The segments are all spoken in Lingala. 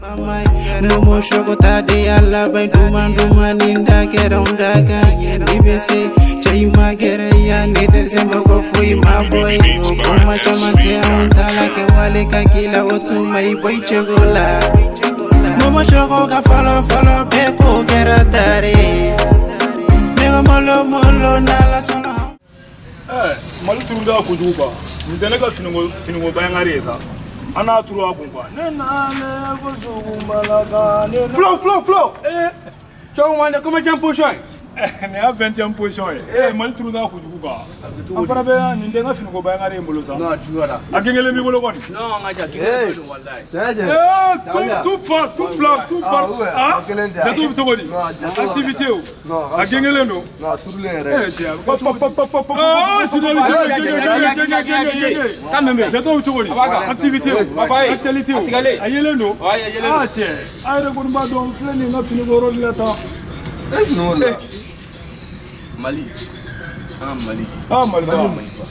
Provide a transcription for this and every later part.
Momo shoko tade ala bay duman duman inda kera unda kangen ibese chai magera ya nete sembo ko fui ma boy kuma chamante untala ke wale ka kila otu mai boy chegola Momo shoko ka follow follow be ko kera tare Nego molo molo nala sona Eh malu turunda kujuba nitene ka finingo finingo bayangare sa ana turu agunfa ne ne flow flow flow. ee cɛw ma ne kɔmɔcɛn nin y'a vingtième position ye ee eh. eh, mali turu n'a kojugu kan an fana bɛ nin tɛ n ka finiko ba ye n ka de n bolo sa a gengelen b'i bolo kɔni tu pa tu fila tu pa a jatew bɛ cogo di activité o a gengelen don jatew bɛ cogo di activité o actualité o a yelen don a cɛ ah, a yɛrɛ kɔni b'a dɔn n filɛ nin n ka finiko yɔrɔ de la tan eh, mali an ah, mali an ah, maliba ah,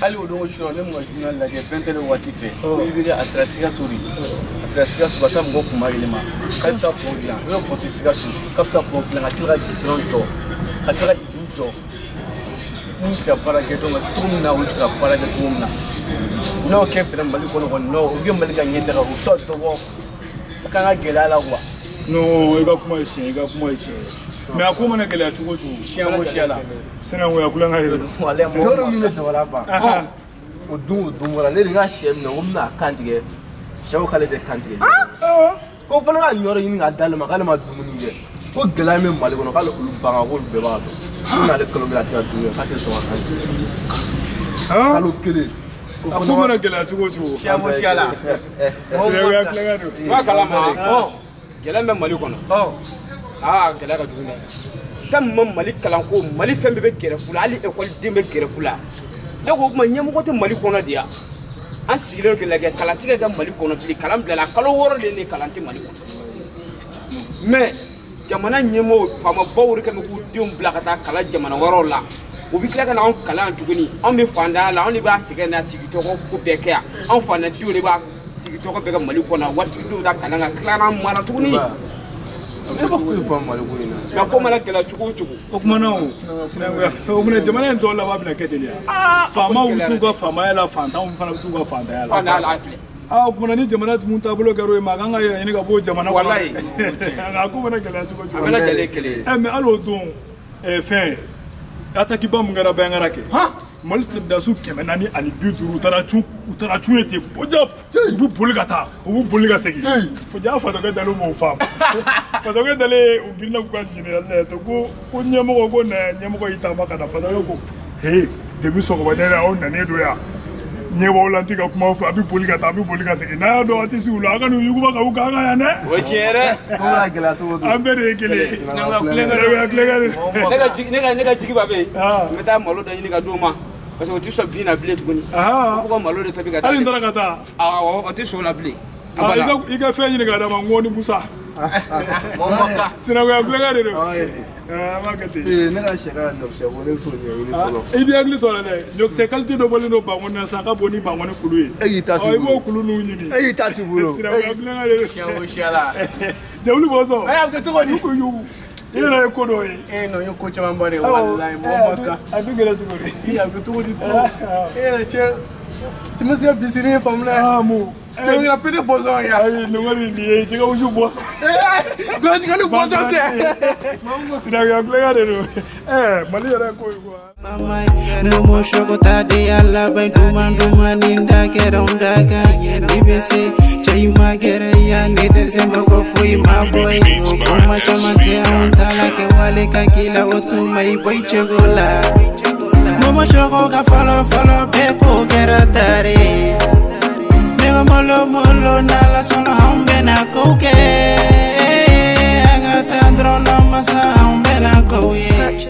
hali o dongo sura ne mun ka journal lajɛ vingt heure waati fɛ i bɛ kɛ a taara sikaso de a taara sikaso ka taa mɔgɔ kuma yɛlɛma k'a bɛ taa pɔ dilan yɔrɔ pɔ tɛ sikaso k'a bɛ taa pɔ dilan ka tila ka gitɔrɔn jɔ ka tila ka izini jɔ mun tɛ ka baara kɛ dɔn ka cogo min na olu tɛ se ka baara kɛ cogo min na n'o kɛ fɛnɛ mali kɔnɔ kɔni n'o o bɛ mali ka ɲɛtaga o bɛ se ka dɔ bɔ a kan ka gɛlɛya la kuwa non i ka kuma ye tiɲɛ i ka kuma ye tiɲɛ mɛ a ko mana gɛlɛya cogo cogo siya ko siya la sinankunya kulonkɛ de don. walayi mɔgɔ min bɛ dabala ban o don o don wala ne de ka sɛ minɛ ko n bɛna kan tigɛ sɛw k'ale tɛ kan tigɛ ah! ko fana ka ɲɔ ɲini k'a d'ale ma k'ale ma dumuni kɛ ko gɛlɛya min bɛ mali kɔnɔ k'ale olu ban kan k'olu bɛɛ b'a dɔn ko n'ale kalo bɛ a tɛ ka dumuni kɛ k'a tɛ sɔn ka kan tigɛ ah! kalo kelen. a ko mana gɛlɛya cogo o cogo. siya ko siya la. sinankunya kulonkɛ don. n b'a kalama oh, gɛlɛya bɛ mali kɔnɔ. Ah! aa ah, gɛlɛya ka jugu dɛ tan ma mali kalanko mali fɛn bɛɛ bɛ gɛrɛfu la hali ekɔliden bɛ gɛrɛfu la ne ko o kuma ɲɛmɔgɔ tɛ mali kɔnɔ de ya an sigilen don lajɛ kalan tɛ ka mali kɔnɔ bilen kalan bilala kalo wɔɔrɔ de ne kalan tɛ mali kɔnɔ mɛ jamana ɲɛmɔgɔ faamabaw de kɛmɛ k'u denw bila ka taa kalan jamana wɛrɛw la u bɛ tila ka na anw kalan tuguni anw bɛ fantanya la anw de b'a sɛgɛn na tigitɔgɔ ko bɛɛ kɛ yan anw fantanya denw de b'a tigitɔgɔ bɛɛ ka mali kɔnɔ waatigidenw ta kalan ka tila an mara tuguni nka ko mana gɛlɛya cogo o cogo o kumana o o minɛ jamana in tɔw laban bɛna kɛ ten de faamaw bɛ t'u ka faamaya la fantanw fana bɛ t'u ka fantanya la fantanya la an filɛ aa o kumana ni jamana mun taabolo kɛra o ye ma a kan ka yɛrɛ ɲini ka bɔ o jamana kɔnɔ walayi nka a ko mana gɛlɛya cogo o cogo a bɛɛ lajɛlen ye kelen ye ɛ mɛ hali o don ɛɛ fɛn atakiba mun kɛra bɛnkara kɛ han mali siridasu kɛmɛ naani ani bi duuru u taara cun u taara cun ye ten bojab u b'u boli ka taa u b'u boli ka segin fojaa fatɔkɛ dalen m'o faamu fatɔkɛ dalen u girinna k'u ka général la to ko ko ɲɛmɔgɔ ko na ɲɛmɔgɔ y'i taama ka na fatɔkɛ ko he depi sɔgɔmada la aw nanen don yan ɲɛbɔw la n tɛ ka kuma aw fɛ a bɛ boli ka taa a bɛ boli ka segin n'a y'a dɔn a tɛ sigi u la a ka n'u yuguba ka u kan ka yan dɛ. o ye tiɲɛ ye dɛ. an bɛɛ de ye kelen ye. sinankunya kulonkɛ de. sinankunya kulonkɛ de. ne ka jigi ne ka jigi ba bɛ yen. Ah. n bɛ taa malo dɔ ɲini ka di o ma. parce que o tɛ sɔn bin na bilen tuguni fo ka malo de tobi ka taa hali n taara ka taa awɔ o tɛ sɔn o la bilen i ka fɛn ɲini ka d'a ma ŋɔni busa sinankunya kulonkɛ de don i b'i hakili tɔ la dɛ ɲɔkisɛ kalite dɔ bɔlen don bangɔni na sa a ka bon ni bangɔni kulu ye e y'i ta t'u bolo i b'o kulu n'u ɲini e y'i ta t'u bolo sinankunya kulonkɛ de don jɛkulu b'o sɔn a y'a kɛ cogo di u ko yugu ina yo kodo ye eno yo kocha mambare wallahi mo maka adugera tukuri iya guturi ina che timisika bisini famulaamo cɛkila pini bɔnsɔn ya ayi nin kɔni nin ye jɛgɛ wusu bɔnsɔn gɔlɔjigɛ ni bɔnsɔn tɛ sinakuya kulonkɛ de don ɛɛ mali yɛrɛ ko ye kuwa. mama numu soko ta de y'a laban duman duman nin da kɛra n da kan ye ne bɛ se cɛ in ma gɛrɛ i ya ne tɛ se mɔgɔ foyi ma bɔ ye o kuma caman tɛ anw ta la kɛwale ka k'i la o tuma i bɔ i cogo la. moshoko ka folo folo be ko kera tare Nigga molo molo na la sono hambe na koke Agata